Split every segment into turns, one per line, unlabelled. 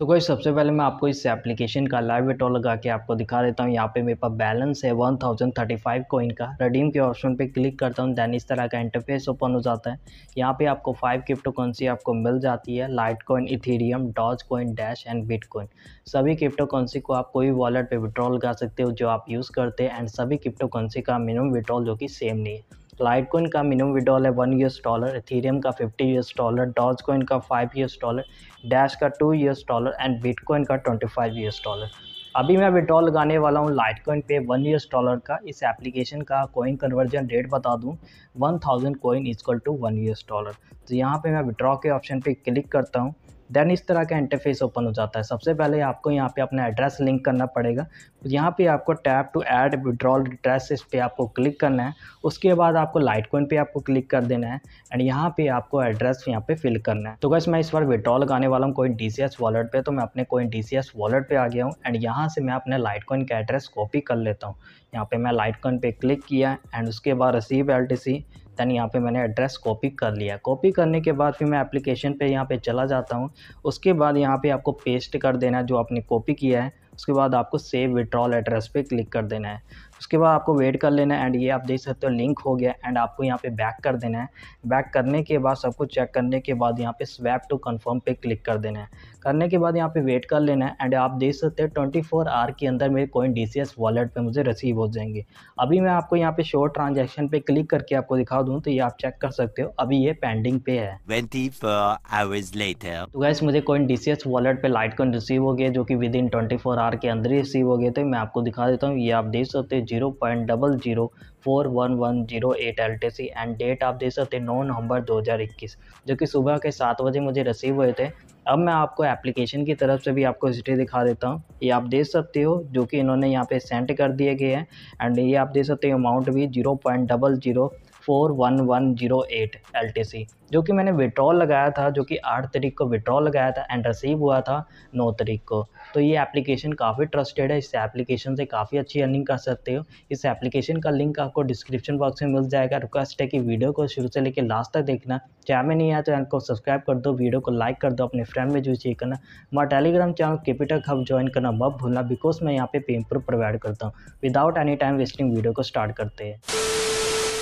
तो कोई सबसे पहले मैं आपको इस एप्लीकेशन का लाइव विड्रॉ लगा के आपको दिखा देता हूँ। यहाँ पे मेरे पास बैलेंस है one thousand thirty five coin का। रडीम के ऑप्शन पे क्लिक करता हूँ दैन इस तरह का इंटरफेस ओपन हो जाता है। यहाँ पे आपको फाइव क्रिप्टो करेंसी आपको मिल जाती है litecoin ethereum dogecoin dash and bitcoin सभी क्रिप्टो करेंसी को आप कोई वॉलेट पर विड्रॉ लगा सकते हो जो आप यूज़ करते हैं एंड सभी क्रिप्टो करेंसी का मिनिमम विड्रॉल जो कि सेम नहीं है। लाइट कॉइन का मिनिमम विड्रॉल है वन यूएस डॉलर एथीरियम का fifty US dollar doge coin का फाइव यूएस डॉलर डैश का two US dollar and bitcoin का ट्वेंटी फाइव यूएस डॉलर अभी मैं विड्रॉल लगाने वाला हूँ लाइट कॉइन पे वन यूएस डॉलर का। इस एप्लीकेशन का कॉइन कन्वर्जन रेट बता दूँ one thousand coin equal to one US dollar तो यहाँ पे मैं विड्रॉ के ऑप्शन पे क्लिक करता हूँ। देन इस तरह का इंटरफेस ओपन हो जाता है। सबसे पहले आपको यहाँ पे अपना एड्रेस लिंक करना पड़ेगा। यहाँ पे आपको tap to add withdrawal address इस पर आपको क्लिक करना है। उसके बाद आपको लाइट कॉइन पे आपको क्लिक कर देना है एंड यहाँ पे आपको एड्रेस यहाँ पे फिल करना है। तो बस मैं इस बार विड्रॉल लगाने वाला हूँ कोई डीसीएस वॉलेट पे तो मैं अपने कोई DCS वॉलेट पे आ गया हूँ एंड यहाँ से मैं अपने लाइट कॉइन का एड्रेस कॉपी कर लेता हूँ। यहाँ पे मैं लाइट कॉइन पे क्लिक किया एंड उसके बाद रिसीव एल देन यहाँ पे मैंने एड्रेस कॉपी कर लिया। कॉपी करने के बाद फिर मैं एप्लीकेशन पे यहाँ पे चला जाता हूँ। उसके बाद यहाँ पे आपको पेस्ट कर देना जो आपने कॉपी किया है। उसके बाद आपको सेव विड्रॉल एड्रेस पे क्लिक कर देना है। उसके बाद आपको वेट कर लेना है एंड ये आप देख सकते हो लिंक हो गया एंड आपको यहाँ पे बैक कर देना है। बैक करने के बाद सब कुछ चेक करने के बाद यहाँ पे स्वैप टू कंफर्म पे क्लिक कर देना है। करने के बाद यहाँ पे वेट कर लेना है एंड आप देख सकते हैं ट्वेंटी फोर आवर के अंदर मेरे कोइन डी एस वॉलेट पर मुझे रिसीव हो जाएँगे। अभी मैं आपको यहाँ पे शोर ट्रांजेक्शन पे क्लिक करके आपको दिखा दूँ तो ये आप चेक कर सकते हो। अभी ये पेंडिंग पे है। तो गैस मुझे कोइन डी वॉलेट पे लाइट कॉइन रिसीव हो गया जो कि within twenty four hour के अंदर ही रिसीव हो गए थे। मैं आपको दिखा देता हूँ। ये आप देख सकते हैं zero point double zero four one one zero eight L T C and date आप देख सकते हैं नौ नवंबर दो हज़ार इक्कीस, जो कि सुबह के सात बजे मुझे रिसीव हुए थे। अब मैं आपको एप्लीकेशन की तरफ़ से भी आपको हिस्ट्री दिखा देता हूँ। ये आप देख सकते हो, जो कि इन्होंने यहाँ पे सेंड कर दिए गए हैं। एंड ये आप देख सकते हो अमाउंट भी zero point double zero four one one zero eight L T C जो कि मैंने विड्रॉल लगाया था, जो कि आठ तारीख को विड्रॉल लगाया था एंड रिसीव हुआ था नौ तारीख को। तो ये एप्लीकेशन काफ़ी ट्रस्टेड है, इस एप्लीकेशन से काफ़ी अच्छी अर्निंग कर सकते हो। इस एप्लीकेशन का लिंक आपको डिस्क्रिप्शन बॉक्स में मिल जाएगा। रिक्वेस्ट है कि वीडियो को शुरू से लेकर लास्ट तक देखना। चैनल नहीं आया तो चैनल को सब्सक्राइब कर दो वीडियो को लाइक कर दो, अपने फ्रेंड में जो चेक करना। मैं Telegram channel capital hub join करना मत भूलना बिकॉज़ मैं यहाँ पे पेपर प्रोवाइड करता हूँ। Without any time wasting video को स्टार्ट करते हैं।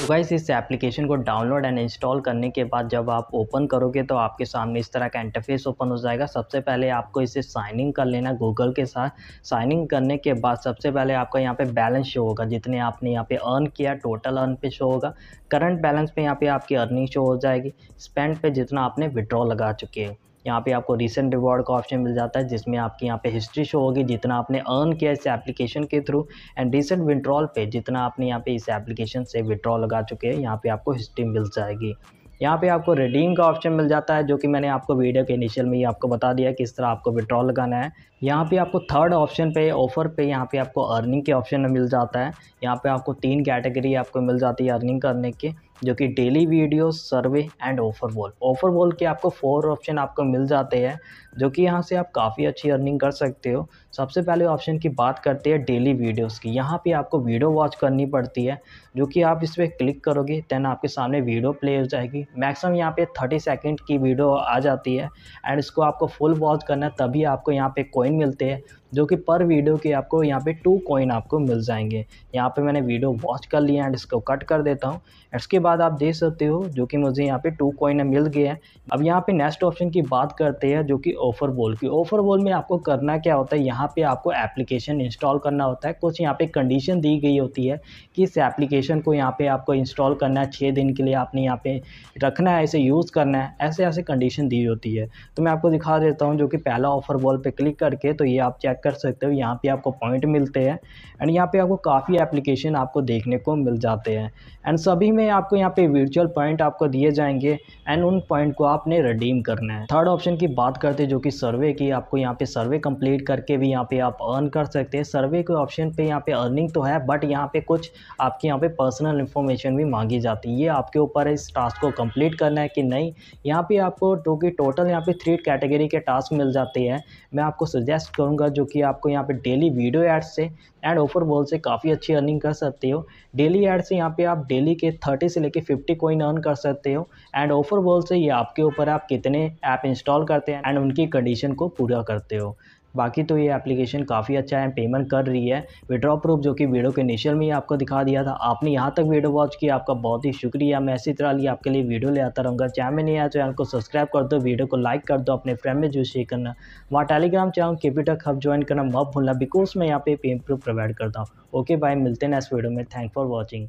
तो गाइस इस एप्लीकेशन को डाउनलोड एंड इंस्टॉल करने के बाद जब आप ओपन करोगे तो आपके सामने इस तरह का इंटरफेस ओपन हो जाएगा। सबसे पहले आपको इसे साइन इन कर लेना गूगल के साथ। साइन इन करने के बाद सबसे पहले आपका यहाँ पे बैलेंस शो होगा, जितने आपने यहाँ पे अर्न किया टोटल अर्न पे शो होगा। करंट बैलेंस पे यहाँ पे आपकी अर्निंग शो हो जाएगी। स्पेंड पे जितना आपने विड्रॉ लगा चुके हैं। यहाँ पे आपको रिसेंट रिवॉर्ड का ऑप्शन मिल जाता है, जिसमें आपकी यहाँ पे हिस्ट्री शो होगी, जितना आपने अर्न किया इस एप्लीकेशन के थ्रू एंड रिसेंट विड्रॉल पे जितना आपने यहाँ पे इस एप्लीकेशन से विड्रॉ लगा चुके हैं, यहाँ पे आपको हिस्ट्री मिल जाएगी। यहाँ पे आपको रिडीम का ऑप्शन मिल जाता है, जो कि मैंने आपको वीडियो के इनिशियल में ही आपको बता दिया किस तरह आपको विड्रॉल लगाना है। यहाँ पे आपको थर्ड ऑप्शन पे ऑफ़र पे यहाँ पे आपको अर्निंग के ऑप्शन मिल जाता है। यहाँ पे आपको तीन कैटेगरी आपको मिल जाती है अर्निंग करने के। जो कि daily video survey and offer wall offer wall के आपको फोर ऑप्शन आपको मिल जाते हैं, जो कि यहाँ से आप काफ़ी अच्छी अर्निंग कर सकते हो। सबसे पहले ऑप्शन की बात करते हैं डेली वीडियोस की। यहाँ पे आपको वीडियो वॉच करनी पड़ती है, जो कि आप इस पर क्लिक करोगे देन आपके सामने वीडियो प्ले हो जाएगी। मैक्सिमम यहाँ पे थर्टी सेकेंड की वीडियो आ जाती है एंड इसको आपको फुल वॉच करना है, तभी आपको यहाँ पे कोइन मिलते हैं। जो कि पर वीडियो के आपको यहाँ पे टू कॉइन आपको मिल जाएँगे। यहाँ पे मैंने वीडियो वॉच कर लिया एंड इसको कट कर देता हूँ। इसके बाद आप देख सकते हो, जो कि मुझे यहाँ पे टू कॉइन मिल गए हैं। अब यहाँ पे नेक्स्ट ऑप्शन की बात करते हैं, जो कि ऑफ़र वॉल की। ऑफ़र वॉल में आपको करना क्या होता है, यहाँ पे आपको एप्लीकेशन इंस्टॉल करना होता है। कुछ यहाँ पे कंडीशन दी गई होती है कि इस एप्लीकेशन को यहाँ पे आपको इंस्टॉल करना है। छः दिन के लिए आपने यहाँ पे रखना है, इसे यूज़ करना है। ऐसे ऐसे कंडीशन दी होती है। तो मैं आपको दिखा देता हूँ, जो कि पहला ऑफ़र बॉल पर क्लिक करके तो ये आप चेक कर सकते हो यहाँ पे आपको पॉइंट मिलते हैं एंड यहाँ पे आपको काफ़ी एप्लीकेशन आपको देखने को मिल जाते हैं एंड सभी में आपको यहाँ पे वर्चुअल पॉइंट आपको दिए जाएँगे एंड उन पॉइंट को आपने रिडीम करना है थर्ड ऑप्शन की बात करते हैं जो कि सर्वे की आपको यहाँ पे सर्वे कंप्लीट करके भी यहाँ पे आप अर्न कर सकते हैं सर्वे के ऑप्शन पे यहाँ पे अर्निंग तो है बट यहाँ पे कुछ आपके यहाँ पे पर्सनल इन्फॉर्मेशन भी मांगी जाती है ये आपके ऊपर है इस टास्क को कंप्लीट करना है कि नहीं यहाँ पे आपको जो कि टोटल यहाँ पे थ्री कैटेगरी के टास्क मिल जाते हैं मैं आपको सजेस्ट करूँगा जो कि आपको यहाँ पे डेली वीडियो एड्स से एंड ऑफ़र बॉल से काफ़ी अच्छी अर्निंग कर सकते हो। डेली एड से यहाँ पे आप डेली के 30 से लेके 50 कोइन अर्न कर सकते हो एंड ऑफ़र बॉल से ये आपके ऊपर आप कितने ऐप इंस्टॉल करते हैं एंड उनकी कंडीशन को पूरा करते हो। बाकी तो ये एप्लीकेशन काफ़ी अच्छा है पेमेंट कर रही है। विड्रॉ प्रूफ जो कि वीडियो के इनिशियल में ही आपको दिखा दिया था। आपने यहाँ तक वीडियो वॉच किया, आपका बहुत ही शुक्रिया। मैं इसी तरह लिए आपके लिए वीडियो ले आता रहूँगा। चैनल में नहीं आया चैनल को सब्सक्राइब कर दो वीडियो को लाइक कर दो, अपने फ्रेंड में जो शेयर करना। वहाँ Telegram channel capital hub join करना मत भूलना बिकॉज़ मैं यहाँ पे पेमेंट प्रूफ प्रोवाइड करता हूँ। ओके बाय मिलते हैं नेक्स्ट वीडियो में। Thank for watching